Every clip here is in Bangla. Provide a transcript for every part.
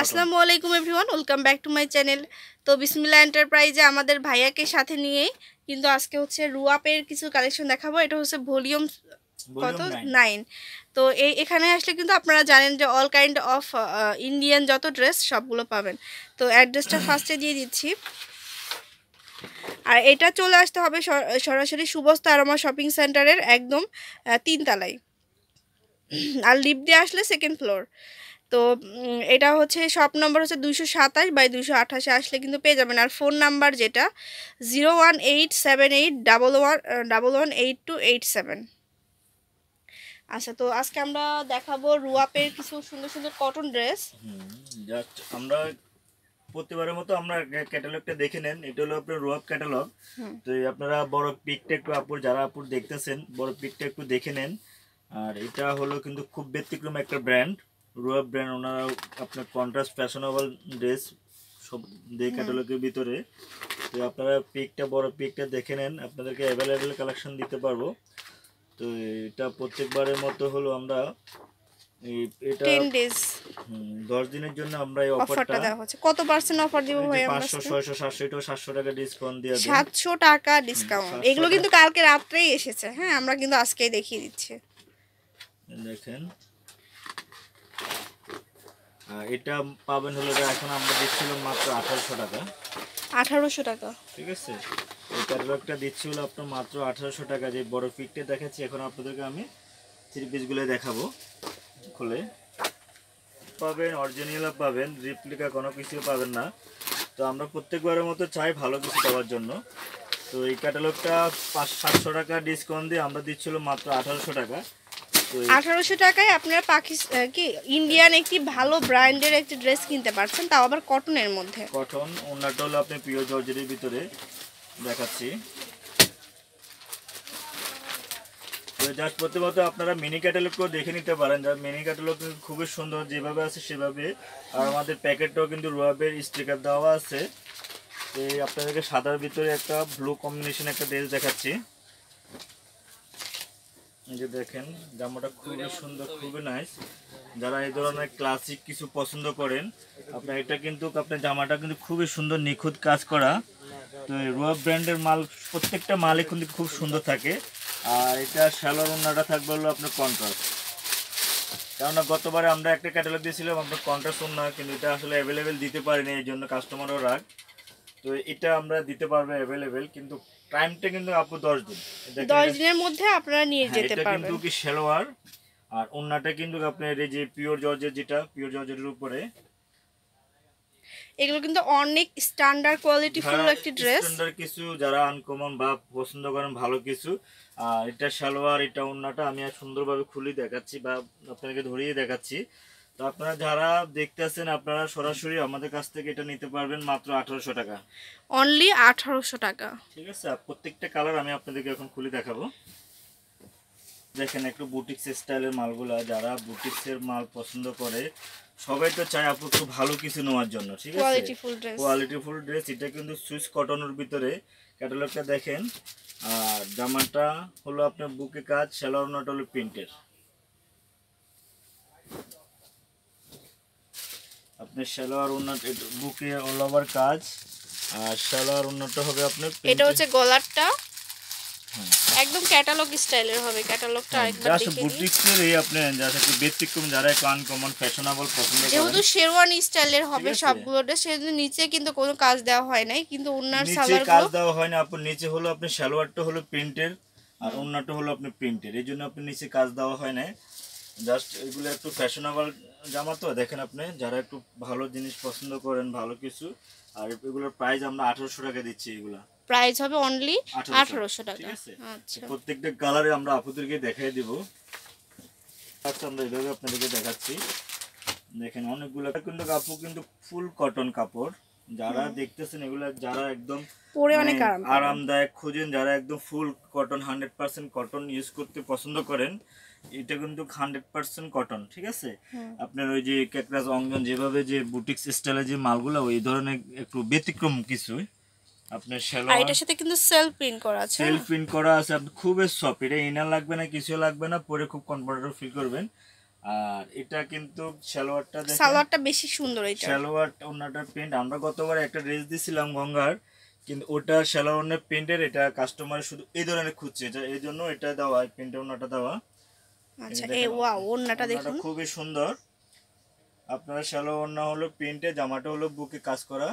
আসসালামু আলাইকুম everyone welcome back to my channel. তো বিসমিল্লা এন্টারপ্রাইজে আমাদের ভাইয়াকে সাথে নিয়েই কিন্তু আজকে হচ্ছে রুয়াপের কিছু কালেকশন দেখাবো। এটা হচ্ছে ভলিউম কত? নাইন তো এই এখানে আসলে কিন্তু আপনারা জানেন যে অল কাইন্ড অফ ইন্ডিয়ান যত ড্রেস সবগুলো পাবেন। তো অ্যাড্রেসটা ফার্স্টে দিয়ে দিচ্ছি। আর এটা চলে আসতে হবে সর- সরাসরি সুবস্তা আরমা শপিং সেন্টারের একদম তিনতলায়। আর লিফট দিয়ে আসলে সেকেন্ড ফ্লোর তো এটা হচ্ছে শপ নম্বর হচ্ছে দুশো সাতাশ বাই দুশো আঠাশে আসলে কিন্তু পেয়ে যাবেন। আর ফোন নাম্বার যেটা zero one eight seven eight double one double one eight two eight seven আচ্ছা তো আজকে আমরা দেখাবো রুয়াপের কিছু সুন্দর সুন্দর কটন ড্রেস জাস্ট আমরা প্রতিবারের মতো আমরা ক্যাটালগটা দেখে নেন। এটা হলো আপনার রোয়াব ক্যাটালগ। তো আপনারা বড় পিকটা একটু আপুর যারা আপুর দেখতেছেন বড় পিকটা একটু দেখে নেন। আর এটা হলো কিন্তু খুব ব্যতিক্রম একটা ব্র্যান্ড রোয়াব ব্র্যান্ড ওনারা আপনার কন্ট্রাস্ট ফ্যাশনেবল ড্রেস সব দেয় ক্যাটালগের ভিতরে। তো আপনারা পিকটা বড় পিকটা দেখে নেন আপনাদেরকে অ্যাভেলেবেল কালেকশন দিতে পারব। তো এটা প্রত্যেকবারের মতো হলো আমরা এটা টেন ডেজ হুম, দশ দিনের জন্য আমরা এই অফারটা দেওয়া হচ্ছে। কত পার্সেন্ট অফার দিব ভাই আমরা পাঁচশো ছয়শো সাতশো এটা সাতশো টাকা ডিসকাউন্ট দিয়ে সাতশো টাকা ডিসকাউন্ট এগুলো কিন্তু কালকে রাত্রেই এসেছে। হ্যাঁ আমরা কিন্তু আজকেই দেখিয়ে দিচ্ছি। দেখেন। এটা পাবেন হলো এখন আমরা দিচ্ছিলাম মাত্র আঠারোশো টাকা। আঠারোশো টাকা। ঠিক আছে? এই ক্যাটালগটা দিচ্ছি হলো আপনার মাত্র আঠারোশো টাকা। যে বড় পিকটা দেখাচ্ছি এখন আপনাদেরকে আমি থ্রি পিসগুলো দেখাবো খুলে। পাবেন অরিজিনাল পাবেন রিপ্লিকা কোনো কিছু পাবেন না। তো আমরা প্রত্যেকবারের মতো চাই ভালো কিছু পাওয়ার জন্য। তো এই ক্যাটালগটা পাঁচ সাতশো টাকা ডিসকাউন্ট দিয়ে আমরা দিচ্ছিল মাত্র আঠারোশো টাকা। আঠারোশো টাকায় আপনারা পাকিস্তান কি ইন্ডিয়ান একটি ভালো ব্র্যান্ডের একটি ড্রেস কিনতে পারছেন তাও আবার কটনের মধ্যে। কটন ওনারটা হলো আপনি পিওর জর্জের ভিতরে দেখাচ্ছি। তো জাস্ট প্রথমত আপনারা মিনি ক্যাটালগও দেখে নিতে পারেন যা মিনি ক্যাটালগ খুবই সুন্দর যেভাবে আছে সেভাবে। আর আমাদের প্যাকেটটাও কিন্তু রুয়াবের স্টিকার দেওয়া আছে। এই আপনাদেরকে সাদার ভিতরে একটা ব্লু কম্বিনেশন একটা ড্রেস দেখাচ্ছি। যে দেখেন, জামাটা খুবই সুন্দর, খুবই নাইস যারা এই ধরনের ক্লাসিক কিছু পছন্দ করেন, আপনার এটা কিন্তু, আপনার জামাটা কিন্তু খুবই সুন্দর, নিখুঁত কাজ করা। তো রোয়াব ব্র্যান্ডের মাল, প্রত্যেকটা মালই কিন্তু খুব সুন্দর থাকে। আর এটা শ্যালোর ওনাটা থাকবে হলো আপনার কন্ট্রাস্ট কেননা গতবারে আমরা একটা ক্যাটালগ দিয়েছিলাম, আপনার কন্ট্রাস্ট ওনা কিন্তু এটা আসলে অ্যাভেলেবেল দিতে পারিনি, এই জন্য কাস্টমারও রাগ। তো এটা আমরা দিতে পারব অ্যাভেলেবেল কিন্তু টাইমটা কিন্তু আপু দশ দিন। দেখেন দশ এটা- দিনের মধ্যে আপনারা নিয়ে হ্যাঁ, যেতে এটা কিন্তু কি আর ওন্নাটা কিন্তু আপনার এই যে পিওর জর্জের যেটা পিওর জর্জের উপরে। এগুলো কিন্তু অনেক স্ট্যান্ডার্ড কোয়ালিটি ফুল একটি ড্রেস standard কিছু যারা আনকমন বা পছন্দ করেন ভালো কিছু। আর এটা সালোয়ার এটা ওন্নাটা আমি সুন্দরভাবে খুলে দেখাচ্ছি বা আপনাদেরকে ধরিয়ে দেখাচ্ছি। তো আপনারা যারা দেখতেছেন আপনারা সরাসরি আমাদের কাছ থেকে এটা নিতে পারবেন মাত্র আঠারোশো টাকা। অনলি আঠারোশো টাকা। ঠিক আছে প্রত্যেকটা কালার আমি আপনাদেরকে এখন খুলে দেখাবো। দেখেন একটু বুটিক্স স্টাইলের মালগুলা যারা বুটিক্সের মাল পছন্দ করে সবাই তো চায় আপু একটু ভালো কিছু নেওয়ার জন্য ঠিক আছে? কোয়ালিটি ফুল ড্রেস এটা কিন্তু সুইস কটনের ভিতরে। ক্যাটালগটা দেখেন আর জামাটা হলো আপনার বুকে কাজ সেলোয়ার নট হলো প্রিন্টের। আপনার সেলোয়ার বুকে অল ওভার কাজ আর সেলোয়ার হবে আপনার এটা হচ্ছে গলারটা। একদম ক্যাটালগ স্টাইলের হবে ক্যাটালগটা জাস্ট দেখিয়ে দিই বুটিক্সের এই আপনি ব্যতিক্রম যারা একটু আনকমন ফ্যাশনেবল পছন্দ যেহেতু শেরওয়ানি স্টাইলের হবে সেজন্য নিচে কিন্তু কোনো কাজ দেওয়া হয় নাই কিন্তু ওনার নিচে কাজ দেওয়া হয় না আপনার নিচে হলো আপনার সালোয়ারটা হলো প্রিন্টের আর অন্যটা হলো আপনার প্রিন্টের এই জন্য আপনার নিচে কাজ দেওয়া হয় না জাস্ট এগুলো একটু ফ্যাশনেবল জামা তো দেখেন আপনি যারা একটু ভালো জিনিস পছন্দ করেন ভালো কিছু আর এগুলোর প্রাইস আমরা আঠারোশো টাকা দিচ্ছি এগুলা। প্রাইস হবে অনলি আঠারোশো। টাকা। আচ্ছা। প্রত্যেকটা কালারে আমরা আপুদেরকে দেখাই দিব। আচ্ছা আমরা এভাবে আপনাদেরকে দেখাচ্ছি। দেখেন অনেকগুলো কিন্তু কাপড় কিন্তু ফুল কটন কাপড়। যারা দেখতেছেন এগুলা যারা একদম পরে অনেক মানে। আরামদায়ক। খুঁজেন যারা একদম full cotton hundred percent cotton use করতে পছন্দ করেন এটা কিন্তু হান্ড্রেড পার্সেন্ট কটন ঠিক আছে? আপনার ওই যে ক্যাকরাস অঙ্গন যেভাবে যে বুটিক্স স্টাইলের যে মালগুলো ওই ধরনের একটু ব্যতিক্রম কিছু। আপনার আর সেলোয়ার এটার সাথে কিন্তু সেলফ প্রিন্ট করা আছে। সেলফ প্রিন্ট করা আছে আপনি খুবই সফট এটা ইনার লাগবে না কিছু লাগবে না পরে খুব কমফোর্টেবল ফিল করবেন। আর এটা কিন্তু সালোয়ারটা দেখেন। সালোয়ারটা বেশি সুন্দর এটা সালোয়ার ওনাটার প্রিন্ট আমরা গতবার একটা ড্রেস দিছিলাম গঙ্গার কিন্তু ওটা সালোয়ার প্রিন্টের এটা কাস্টমার শুধু এই ধরনের খুঁজছে। এটা এই জন্য এটা দেওয়া প্রিন্টের ওনাটা দেওয়া। আচ্ছা এই ওয়াও ওন্নাটা ওড়নাটা দেখুন। খুবই সুন্দর। আপনার শ্যালো ওড়না হলো প্রিন্টে জামাটা হলো বুকে কাজ করা।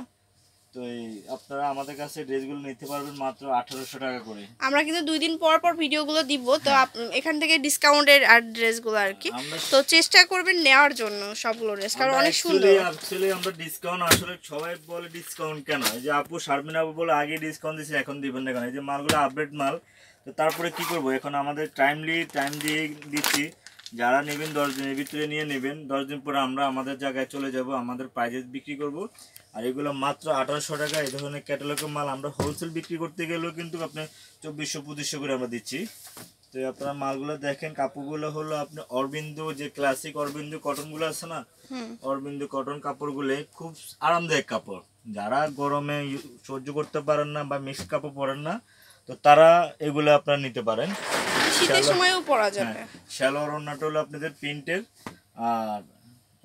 তো এই আপনারা আমাদের কাছে ড্রেসগুলো নিতে পারবেন মাত্র আঠারোশো টাকা করে। আমরা কিন্তু দুই দিন পর পর ভিডিওগুলো দিব তো আপ- এখান থেকে ডিসকাউন্টের আর ড্রেসগুলো আর কি। তো চেষ্টা করবেন নেওয়ার জন্য সবগুলো ড্রেস কারণ অনেক সুন্দর। অ্যাকচুয়ালি আমরা ডিসকাউন্ট আসলে সবাই বলে ডিসকাউন্ট কেন? এই যে আপু শারমিন আপু বলে আগে ডিসকাউন্ট এখন দিবেন না কেন? এই যে মালগুলো আপডেট মাল তো তারপরে কি করব? এখন আমাদের টাইমলি টাইম দিয়ে দিচ্ছি। যারা নেবেন দশ দিনের ভিতরে নিয়ে নেবেন দশ দিন পরে আমরা আমাদের জায়গায় চলে যাব আমাদের প্রাইজে বিক্রি করব। আর এগুলো মাত্র আঠারোশো টাকা এই ধরনের ক্যাটালগের মাল আমরা হোলসেল বিক্রি করতে গেলেও কিন্তু আপনি চব্বিশশো পঁচিশশো করে আমরা দিচ্ছি। তো আপনারা মালগুলো দেখেন কাপড়গুলো হলো আপনি অরবিন্দ যে ক্লাসিক অরবিন্দু কটনগুলো আছে না অরবিন্দু কটন কাপড়গুলো খুব আরামদায়ক কাপড়। যারা গরমে সহ্য করতে পারেন না বা মিক্স কাপড় পরেন না তো তারা এগুলো আপনারা নিতে পারেন। শীতের সময়ও পরা যাবে। হ্যাঁ শ্যালোয়ার ওড়নাটা হলো আপনাদের প্রিন্টের। আর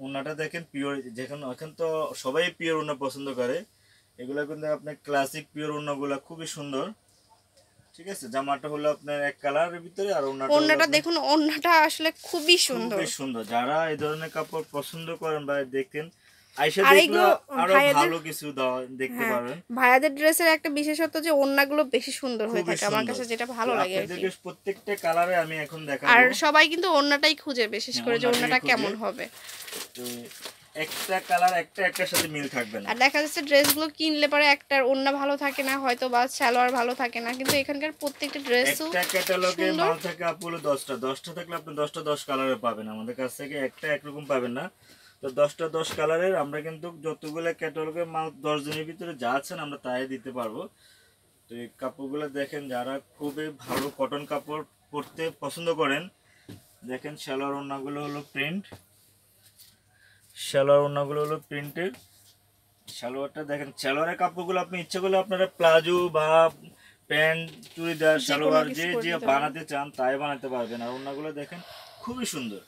ওড়নাটা দেখেন পিওর যেখানে এখন তো সবাই পিওর ওড়না পছন্দ করে। এগুলো কিন্তু আপনার ক্লাসিক পিওর ওড়নাগুলো খুবই সুন্দর। ঠিক আছে? জামাটা হলো আপনার এক কালারের ভিতরে আর ওড়নাটা হলো দেখুন ওন্নাটা আসলে খুবই সুন্দর। খুবই সুন্দর। যারা এই ধরনের কাপড় পছন্দ করেন বা দেখেন ভাইয়াদের- হ্যাঁ, পারবেন। ভাইয়াদের ড্রেসের একটা বিশেষত্ব যে ওন্নাগুলো বেশি সুন্দর হয়ে থাকে। আমার কাছে যেটা ভালো লাগে আর কি। আপনাদেরকে প্রত্যেকটা কালারে আমি এখন দেখাবো। আর সবাই কিন্তু ওন্নাটাই খুঁজে বিশেষ হ্যাঁ, করে যে ওন্নাটা কেমন হবে। একটা কালার একটা একটার সাথে মিল থাকবে না। আর দেখা যাচ্ছে ড্রেসগুলো কিনলে পরে একটার ভালো থাকে না হয়তো বা সালোয়ার ভালো থাকে না। কিন্তু এখানকার প্রত্যেকটা ড্রেসও একটা ক্যাটালগে মাল থাকে আপুলো থাকলে আপনি দশটা দশ কালারে পাবেন। আমাদের কাছ থেকে একটা একরকম পাবেন না। তো দশটা দশ কালারের আমরা কিন্তু যতগুলো ক্যাটালগের মাল দশ দিনের ভিতরে যা আছেন আমরা তাই দিতে পারব। তো এই কাপড়গুলো দেখেন যারা খুবই ভালো কটন কাপড় পরতে পছন্দ করেন দেখেন সালোয়ার ওড়নাগুলো হলো প্রিন্ট সালোয়ার ওড়নাগুলো হলো প্রিন্টের সালোয়ারটা দেখেন সালোয়ারের কাপড়গুলো আপনি ইচ্ছে করলে আপনারা প্লাজো বা প্যান্ট চুড়িদার সালোয়ার যে যে বানাতে চান তাই বানাতে পারবেন। আর ওড়নাগুলো দেখেন খুবই সুন্দর।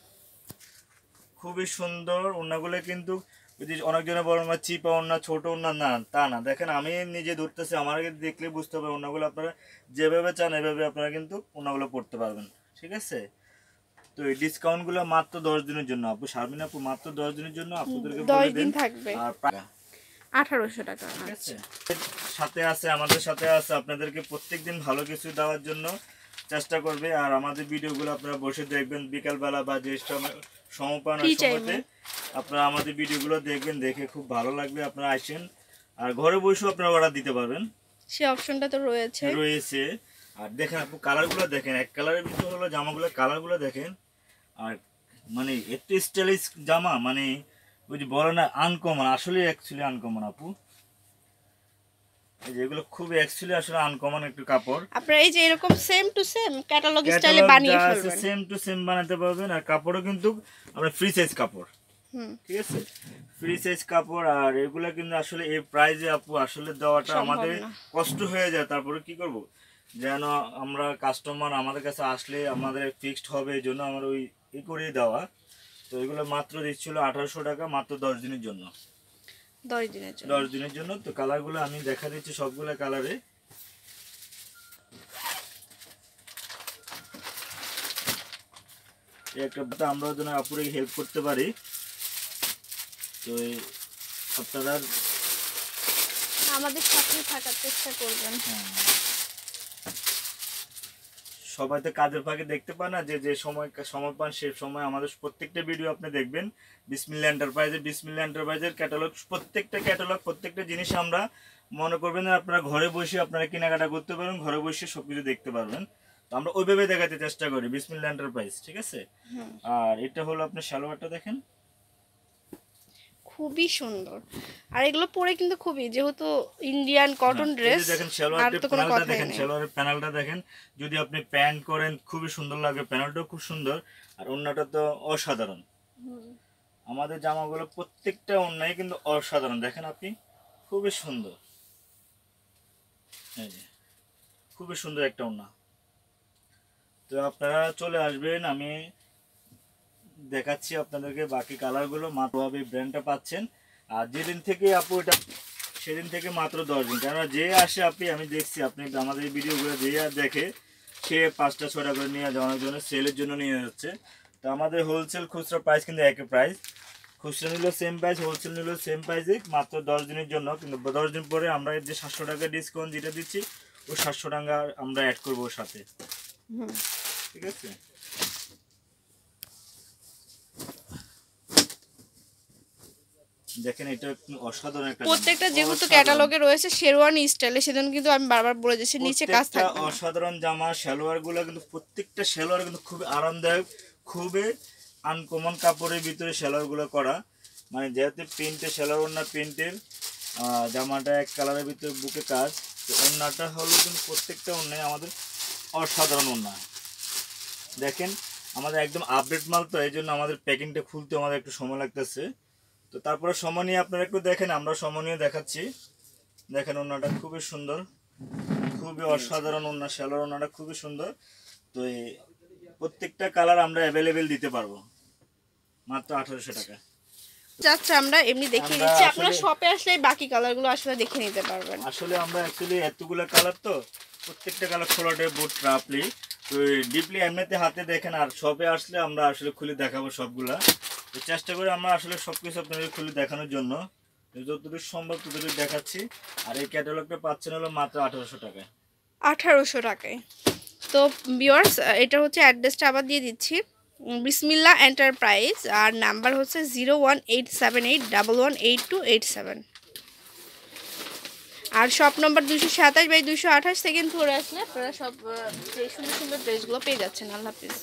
খুবই সুন্দর। ওড়নাগুলো কিন্তু অনেকজনে বলেন আমার চিপা ওড়না ছোট ওড়না না তা না। দেখেন আমি নিজে ধরতেছি আমার দেখলে বুঝতে পারবেন ওড়নাগুলো আপনারা যেভাবে চান এভাবে আপনারা কিন্তু ওড়নাগুলো পড়তে পারবেন। ঠিক আছে? তো এই ডিসকাউন্টগুলো মাত্র দশ দিনের জন্য। আপু শারমিন আপু মাত্র দশ দিনের জন্য আপুদেরকে দশ দিন থাকবে। আর আঠারোশো টাকা ঠিক আচ্ছা। আছে সাথে আছে আমাদের সাথে আছে। আপনাদেরকে প্রত্যেকদিন ভালো কিছু দেওয়ার জন্য চেষ্টা করবে আর আমাদের ভিডিওগুলো আপনারা বসে দেখবেন বিকালবেলা বা যে সময় সময়তে। আপনারা আমাদের ভিডিওগুলো দেখবেন দেখে খুব ভালো লাগবে আপনারা আসেন। আর ঘরে বসেও আপনারা অর্ডার দিতে পারবেন। সে অপশনটা তো রয়েছে। রয়েছে। আর দেখেন আপু কালারগুলো দেখেন। এক কালারের ভিতরে হলো জামাগুলো কালারগুলো দেখেন। আর মানে এত স্টাইলিশ জামা মানে ওই যে বলে না আনকমন আসলে অ্যাকচুয়ালি আনকমন আপু। এই যে এগুলো খুব অ্যাকচুয়ালি আসলে আনকমন একটু কাপড়। আপনারা এই যে এরকম সেম টু সেম ক্যাটালগ স্টাইলে বানিয়ে ফেলবেন। সেম টু সেম বানাতে পারবেন আর কাপড়ও কিন্তু আমরা ফ্রি সাইজ কাপড়। ঠিক আছে? ফ্রি সাইজ কাপড় আর এগুলা কিন্তু আসলে এই প্রাইজে আপু আসলে দেওয়াটা আমাদের কষ্ট হয়ে যায় তারপরে কি করব? যেন আমরা কাস্টমার আমাদের কাছে আসলে আমাদের ফিক্সড হবে এই জন্য আমার ওই ই করিয়ে দেওয়া। তো এগুলো মাত্র দিচ্ছিল আঠারোশো টাকা মাত্র দশ দিনের জন্য। দশ দিনের জন্য। দশ দিনের জন্য তো কালারগুলো আমি দেখা দিচ্ছি সবগুলো কালারে। একটা আমরা যেন আপুরে হেল্প করতে পারি। তো আপনারা আমাদের সাথে থাকার চেষ্টা করবেন। হ্যাঁ। সবাই তো কাজের ফাঁকে দেখতে পান না যে যে সময় সময় পান সে সময় আমাদের প্রত্যেকটা ভিডিও আপনি দেখবেন। বিসমিল্লা এন্টারপ্রাইজের বিসমিল্লা এন্টারপ্রাইজের ক্যাটালগ প্রত্যেকটা ক্যাটালগ প্রত্যেকটা জিনিস আমরা মনে করবেন আপনারা ঘরে বসে আপনারা কেনাকাটা করতে পারবেন ঘরে বসে সবকিছু দেখতে পারবেন। তো আমরা ওইভাবে দেখাতে চেষ্টা করি বিসমিল্লা এন্টারপ্রাইজ ঠিক আছে? আর এটা হলো আপনার সালোয়ারটা দেখেন। খুবই সুন্দর। আর এগুলো পরে কিন্তু খুবই যেহেতু ইন্ডিয়ান কটন ড্রেস দেখেন আর তো কোনো প্যানেলটা দেখেন সালোয়ারের প্যানেলটা দেখেন যদি আপনি প্যান্ট করেন খুবই সুন্দর লাগবে প্যানেলটাও খুব সুন্দর আর অন্যটা তো অসাধারণ। আমাদের জামাগুলো প্রত্যেকটা অন্যায় কিন্তু অসাধারণ দেখেন আপনি খুবই সুন্দর। খুবই সুন্দর একটা ওড়না। তো আপনারা চলে আসবেন আমি দেখাচ্ছি আপনাদেরকে বাকি কালারগুলো মাত্রভাবে ব্র্যান্ডটা পাচ্ছেন। আর যেদিন থেকে আপু এটা সেদিন থেকে মাত্র দশ দিন। কেননা যে আসে আপনি আমি দেখছি আপনি আমাদের ভিডিওগুলো যে আর দেখে সে পাঁচটা ছটা করে নিয়ে যাওয়ার জন্য সেলের জন্য নিয়ে যাচ্ছে। তো আমাদের হোলসেল খুচরা প্রাইস কিন্তু একই প্রাইস খুচরা নিল সেম প্রাইস হোলসেল নিল সেম প্রাইসে মাত্র দশ দিনের জন্য। কিন্তু দশ দিন পরে আমরা যে সাতশো টাকা ডিসকাউন্ট যেটা দিচ্ছি ওই সাতশো টাকা আমরা অ্যাড করব ওর সাথে। ঠিক আছে? দেখেন এটা অসাধারণ একটা প্রত্যেকটা। যেহেতু ক্যাটালগে রয়েছে শেরওয়ানি স্টাইলে সেজন্য কিন্তু আমি বারবার বলে যাচ্ছি নিচে কাজ থাকবে অসাধারণ জামা সালোয়ারগুলো কিন্তু প্রত্যেকটা সালোয়ার কিন্তু খুবই আরামদায়ক খুবই আনকমন কাপড়ের ভিতরে সালোয়ারগুলো করা। মানে যেহেতু প্রিন্টে সালোয়ার না প্রিন্টের জামাটা এক কালারের ভিতরে বুকে কাজ তো ওড়নাটা হলো কিন্তু প্রত্যেকটা ওড়নায় আমাদের অসাধারণ ওড়না। দেখেন আমাদের একদম আপডেট মাল তো এই জন্য আমাদের প্যাকিংটা খুলতে আমাদের একটু সময় লাগতেছে। তো তারপরে সময় নিয়ে আপনারা একটু দেখেন আমরা সময় নিয়ে দেখাচ্ছি। দেখেন ওড়নাটা খুবই সুন্দর খুবই অসাধারণ ওড়না শ্যালোর ওড়নাটা খুবই সুন্দর। তো এই প্রত্যেকটা কালার আমরা অ্যাভেলেবেল দিতে পারব মাত্র আঠারোশো টাকা। যাচ্ছে আমরা এমনি দেখিয়ে আমরা দিচ্ছি আপনারা আসলে- শপে আসলে বাকি কালারগুলো আসলে দেখে নিতে পারবেন। আসলে আমরা অ্যাকচুয়ালি এতগুলো কালার তো প্রত্যেকটা কালার খোলাটে বুট রাফলি তো ডিপলি এমনিতে হাতে দেখেন আর শপে আসলে আমরা আসলে খুলে দেখাবো সবগুলা। তো চেষ্টা করি আমরা আসলে সব কিছু আপনাদের খুলে দেখানোর জন্য। যতটুকু সম্ভব ততটুকু দেখাচ্ছি। আর এই ক্যাটালগটা পাচ্ছেন হলো মাত্র আঠারোশো টাকায়। আঠারোশো টাকায়। তো ভিওয়ার্স এটা হচ্ছে অ্যাড্রেসটা আবার দিয়ে দিচ্ছি। বিসমিল্লা এন্টারপ্রাইজ, আর নাম্বার হচ্ছে zero one eight seven eight double one eight two eight seven. আর শপ নম্বর দুশো সাতাশ বাই দুশো আঠাশ সেকেন্ড ফ্লোরে আসলে আপনারা সব সুন্দর সুন্দর ড্রেসগুলো পেয়ে যাচ্ছেন, আল্লাহ হাফিজ।